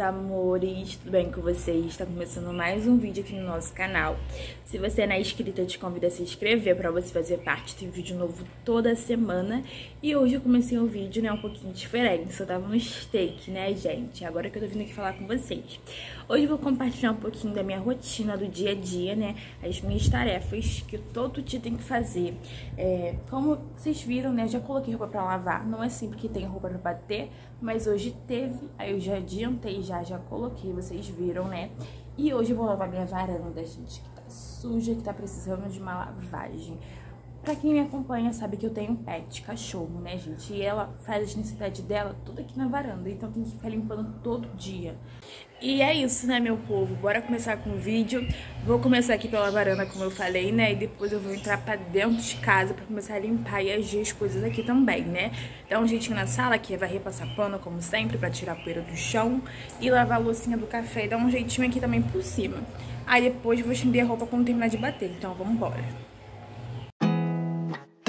amores, tudo bem com vocês? Está começando mais um vídeo aqui no nosso canal. Se você não é inscrita, te convido a se inscrever para você fazer parte. Tem vídeo novo toda semana. E hoje eu comecei um vídeo, né, um pouquinho diferente. Eu tava no steak, né, gente? Agora que eu tô vindo aqui falar com vocês. Hoje vou compartilhar um pouquinho da minha rotina do dia a dia, né? As minhas tarefas que todo dia tem que fazer. É, como vocês viram, né, eu já coloquei roupa para lavar. Não é sempre que tem roupa para bater, mas hoje teve. Aí eu já adiantei, já, já coloquei, vocês viram, né? E hoje eu vou lavar minha varanda, gente, que tá suja, que tá precisando de uma lavagem. Pra quem me acompanha sabe que eu tenho um pet, cachorro, né, gente? E ela faz as necessidades dela tudo aqui na varanda, então tem que ficar limpando todo dia. E é isso, né, meu povo? Bora começar com o vídeo. Vou começar aqui pela varanda, como eu falei, né? E depois eu vou entrar pra dentro de casa pra começar a limpar e agir as coisas aqui também, né? Dar um jeitinho na sala, que é varrer, pano, como sempre, pra tirar a poeira do chão. E lavar a loucinha do café e dar um jeitinho aqui também por cima. Aí depois vou estender a roupa quando terminar de bater. Então, vamos embora.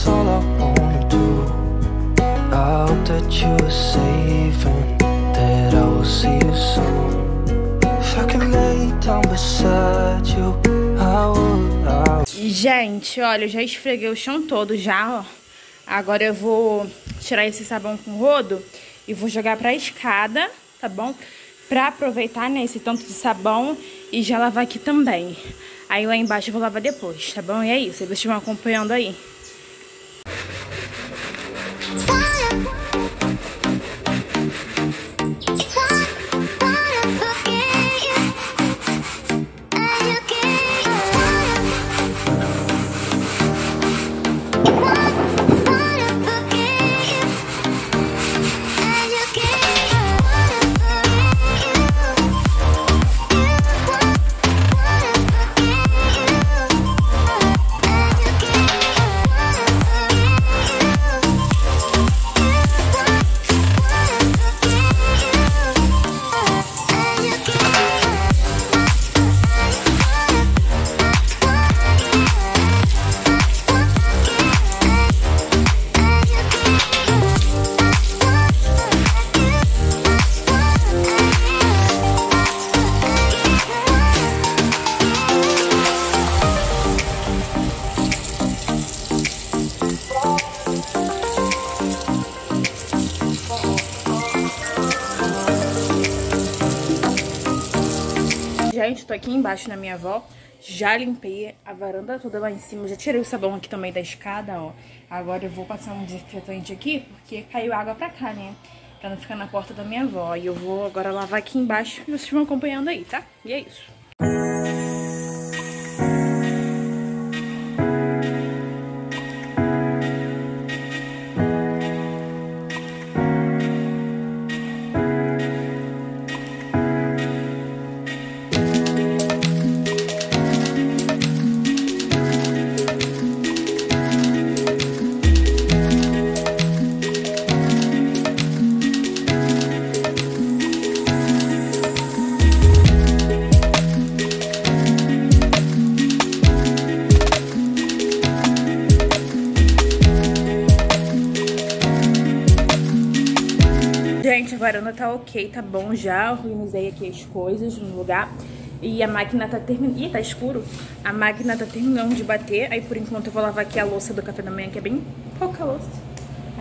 that's all I wanna do. I hope that safe and that I will see you soon. If I can lay down beside you, I would. I. Gente, olha, eu já esfreguei o chão todo já, ó. Agora eu vou tirar esse sabão com rodo e vou jogar pra escada, tá bom? Pra aproveitar, né, esse tanto de sabão e já lavar aqui também. Aí lá embaixo eu vou lavar depois, tá bom? E é isso, vocês estão acompanhando aí. Gente, aqui embaixo na minha avó. Já limpei a varanda toda lá em cima. Já tirei o sabão aqui também da escada, ó. Agora eu vou passar um desinfetante aqui, porque caiu água pra cá, né? Pra não ficar na porta da minha avó. E eu vou agora lavar aqui embaixo e vocês vão acompanhando aí, tá? E é isso. Varanda tá ok, tá bom já. Organizei aqui as coisas no lugar. E a máquina tá terminando. Ih, tá escuro. A máquina tá terminando de bater. Aí por enquanto eu vou lavar aqui a louça do café da manhã, que é bem pouca louça.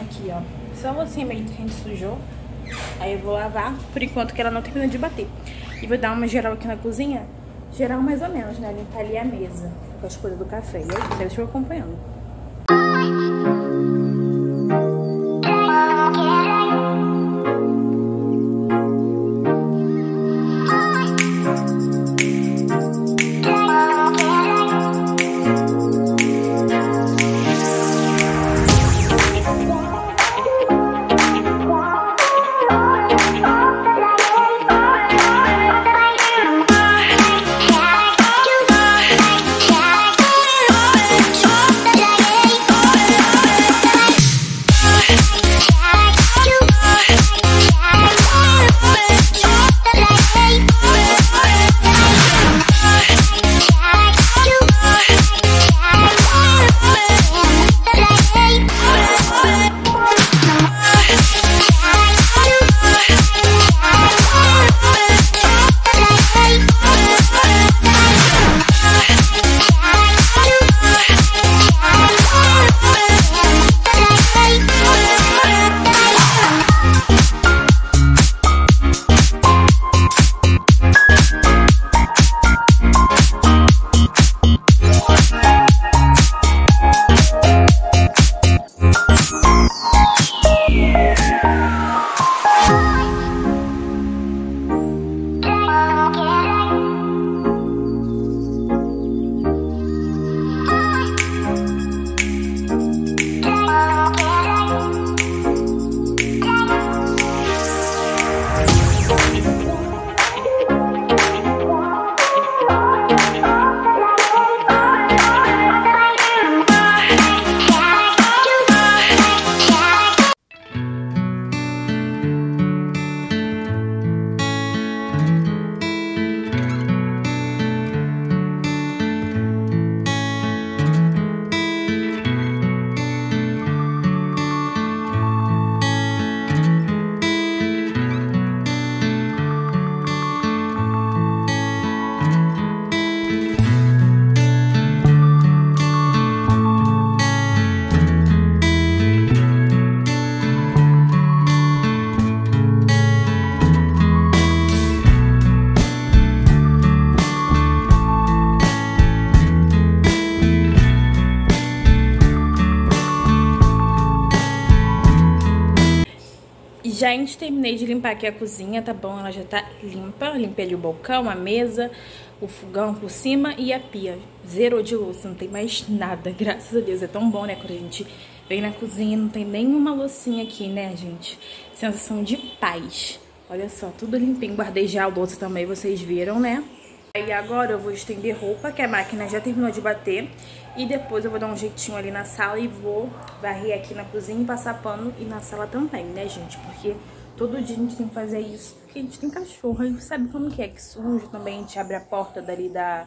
Aqui, ó. Só a meio que a gente sujou. Aí eu vou lavar, por enquanto que ela não terminou de bater. E vou dar uma geral aqui na cozinha. Geral mais ou menos, né? Limpar ali a mesa com as coisas do café. E aí, deixa eu acompanhando. Gente, terminei de limpar aqui a cozinha, tá bom? Ela já tá limpa. Limpei ali o balcão, a mesa, o fogão por cima e a pia. Zerou de louça, não tem mais nada. Graças a Deus, é tão bom, né? Quando a gente vem na cozinha não tem nenhuma loucinha aqui, né, gente? Sensação de paz. Olha só, tudo limpinho. Guardei já a louça também, vocês viram, né? Aí agora eu vou estender roupa, que a máquina já terminou de bater. E depois eu vou dar um jeitinho ali na sala e vou varrer aqui na cozinha e passar pano. E na sala também, né, gente? Porque todo dia a gente tem que fazer isso. Porque a gente tem cachorro, gente sabe como que é, que suja também. A gente abre a porta dali da,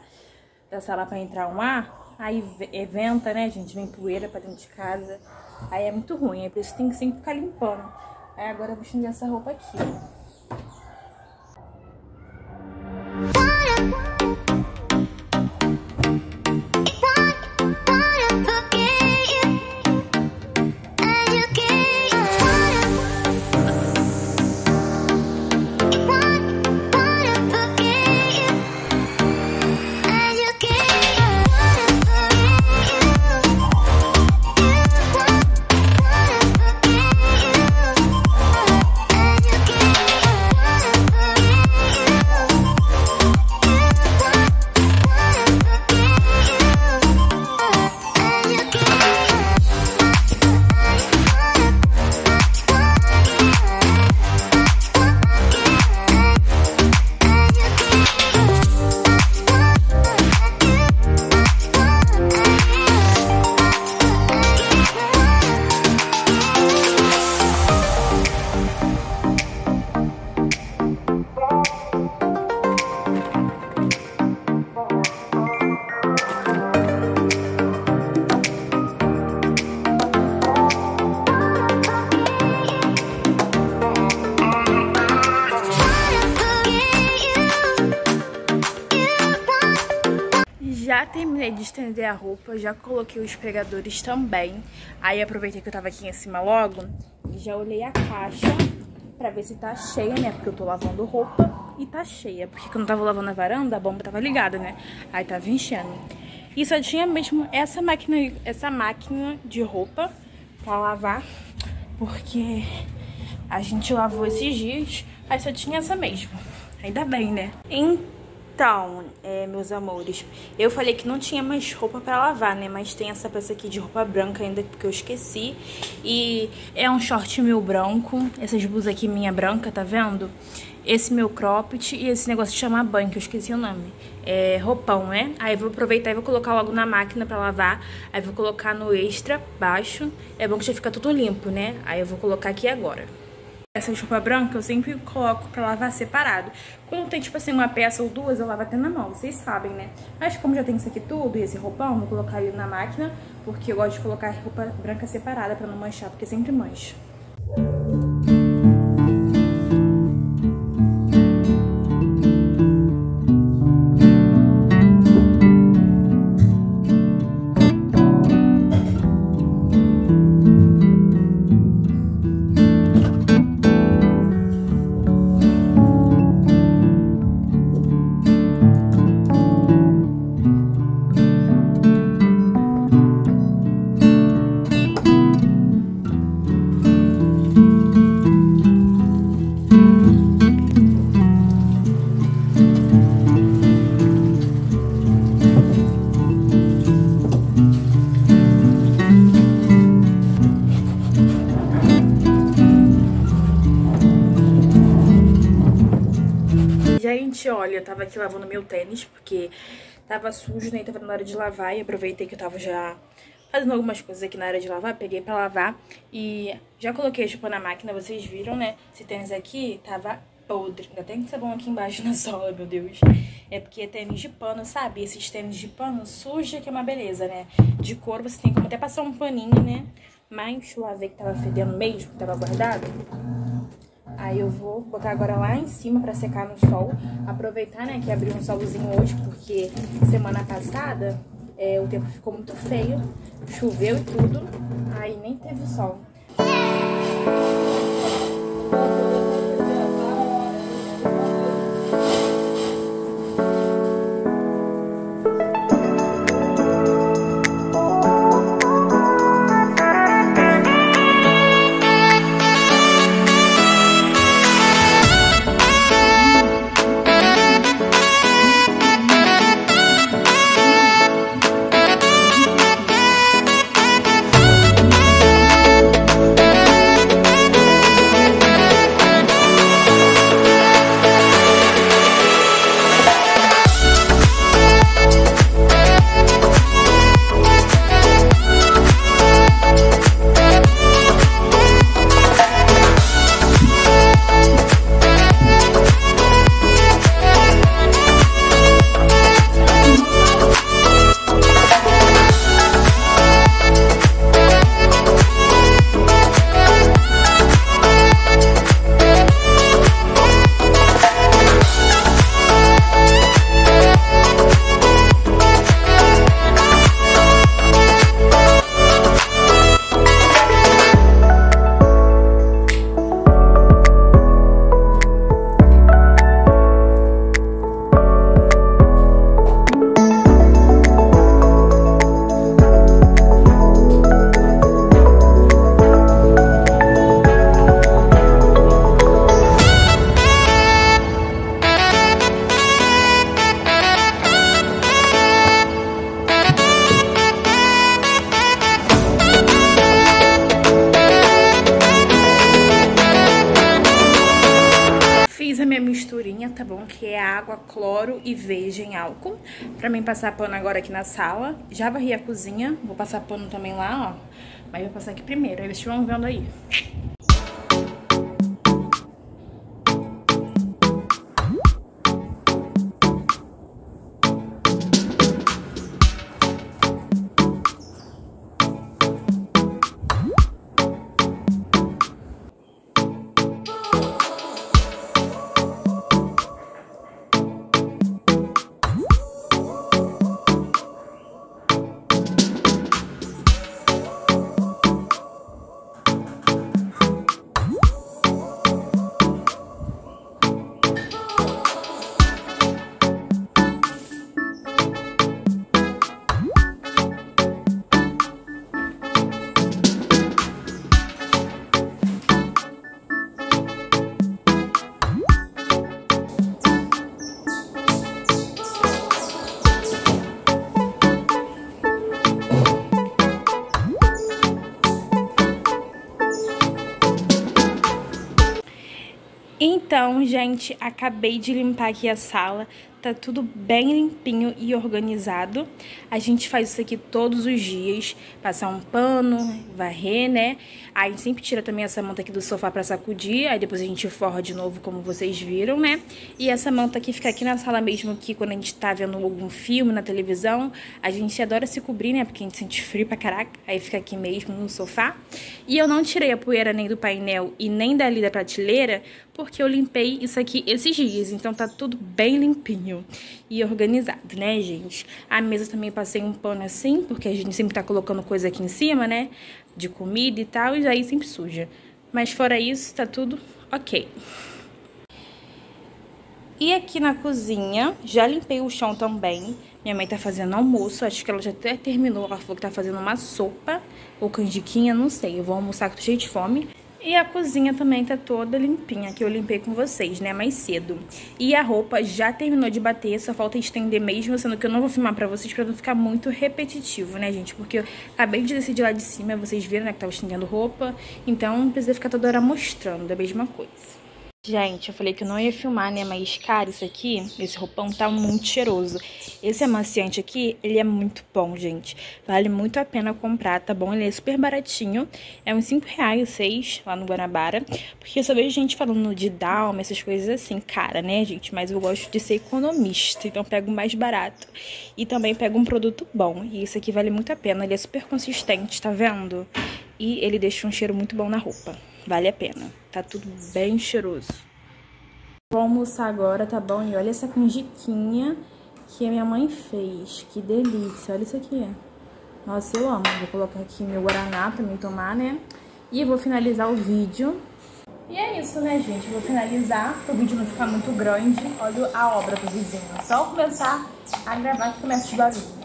da sala pra entrar um ar. Aí é venta, né, gente? Vem poeira pra dentro de casa. Aí é muito ruim, é por isso tem que sempre ficar limpando. Aí agora eu vou estender essa roupa aqui, ó. Terminei de estender a roupa, já coloquei os pregadores também. Aí aproveitei que eu tava aqui em cima logo e já olhei a caixa pra ver se tá cheia, né? Porque eu tô lavando roupa e tá cheia. Porque quando eu tava lavando a varanda, a bomba tava ligada, né? Aí tava enchendo. E só tinha mesmo essa máquina, essa máquina de roupa pra lavar. Porque a gente lavou esses dias, aí só tinha essa mesmo. Ainda bem, né? Então... Então, é, meus amores, eu falei que não tinha mais roupa pra lavar, né? Mas tem essa peça aqui de roupa branca ainda, porque eu esqueci. E é um short meu branco, essas blusas aqui minha branca, tá vendo? Esse meu cropped e esse negócio de chamar banho, que eu esqueci o nome. É roupão, né? Aí eu vou aproveitar e vou colocar logo na máquina pra lavar. Aí vou colocar no extra, baixo. É bom que já fica tudo limpo, né? Aí eu vou colocar aqui agora. Essa roupa branca eu sempre coloco pra lavar separado. Quando tem, tipo assim, uma peça ou duas, eu lavo até na mão, vocês sabem, né? Mas como já tem isso aqui tudo e esse roupão, vou colocar ele na máquina, porque eu gosto de colocar roupa branca separada pra não manchar, porque sempre mancha. Gente, olha, eu tava aqui lavando meu tênis, porque tava sujo, né? Tava na hora de lavar e aproveitei que eu tava já fazendo algumas coisas aqui na hora de lavar. Peguei pra lavar e já coloquei a chupa na máquina, vocês viram, né? Esse tênis aqui tava podre. Ainda tem sabão aqui embaixo na sola, meu Deus. É porque é tênis de pano, sabe? Esses tênis de pano suja que é uma beleza, né? De couro você tem como até passar um paninho, né? Mas lavei que tava fedendo mesmo, que tava guardado. Aí eu vou botar agora lá em cima pra secar no sol. Aproveitar, né, que abriu um solzinho hoje, porque semana passada é, o tempo ficou muito feio. Choveu e tudo, aí nem teve sol. Veja em álcool. Pra mim passar pano agora aqui na sala. Já varri a cozinha, vou passar pano também lá, ó. Mas vou passar aqui primeiro, eles estão vendo aí. Então, gente, acabei de limpar aqui a sala. Tá tudo bem limpinho e organizado. A gente faz isso aqui todos os dias. Passar um pano, varrer, né? Aí a gente sempre tira também essa manta aqui do sofá pra sacudir. Aí depois a gente forra de novo, como vocês viram, né? E essa manta aqui fica aqui na sala mesmo, que quando a gente tá vendo algum filme na televisão, a gente adora se cobrir, né? Porque a gente sente frio pra caraca. Aí fica aqui mesmo no sofá. E eu não tirei a poeira nem do painel e nem dali da prateleira, porque eu limpei isso aqui esses dias. Então tá tudo bem limpinho e organizado, né, gente? A mesa também passei um pano assim, porque a gente sempre tá colocando coisa aqui em cima, né? De comida e tal, e aí sempre suja. Mas fora isso, tá tudo ok. E aqui na cozinha, já limpei o chão também. Minha mãe tá fazendo almoço, acho que ela já até terminou. Ela falou que tá fazendo uma sopa ou canjiquinha, não sei. Eu vou almoçar que tô cheio de fome. E a cozinha também tá toda limpinha, que eu limpei com vocês, né, mais cedo. E a roupa já terminou de bater, só falta estender mesmo, sendo que eu não vou filmar pra vocês pra não ficar muito repetitivo, né, gente? Porque eu acabei de descer de lá de cima, vocês viram, né, que tava estendendo roupa, então não precisa ficar toda hora mostrando a mesma coisa. Gente, eu falei que eu não ia filmar, né? Mas, cara, isso aqui, esse roupão tá muito cheiroso. Esse amaciante aqui, ele é muito bom, gente. Vale muito a pena comprar, tá bom? Ele é super baratinho. É uns 5 reais, 6 lá no Guanabara. Porque eu só vejo gente falando de Dalma, essas coisas assim, cara, né, gente? Mas eu gosto de ser economista, então pego mais barato. E também pego um produto bom. E isso aqui vale muito a pena. Ele é super consistente, tá vendo? E ele deixa um cheiro muito bom na roupa. Vale a pena. Tá tudo bem cheiroso. Vou almoçar agora, tá bom? E olha essa canjiquinha que a minha mãe fez. Que delícia. Olha isso aqui. Nossa, eu amo. Vou colocar aqui meu guaraná pra mim tomar, né? E vou finalizar o vídeo. E é isso, né, gente? Vou finalizar para o vídeo não ficar muito grande. Olha a obra do vizinho. Só começar a gravar que começa de barulho.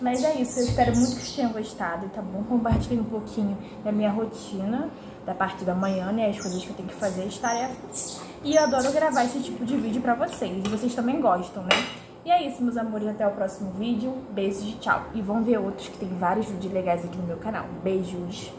Mas é isso, eu espero muito que vocês tenham gostado, tá bom? Compartilhei um pouquinho da minha rotina da parte da manhã, né? As coisas que eu tenho que fazer, as tarefas. E eu adoro gravar esse tipo de vídeo pra vocês. E vocês também gostam, né? E é isso, meus amores. Até o próximo vídeo. Beijos e tchau. E vão ver outros que tem vários vídeos legais aqui no meu canal. Beijos!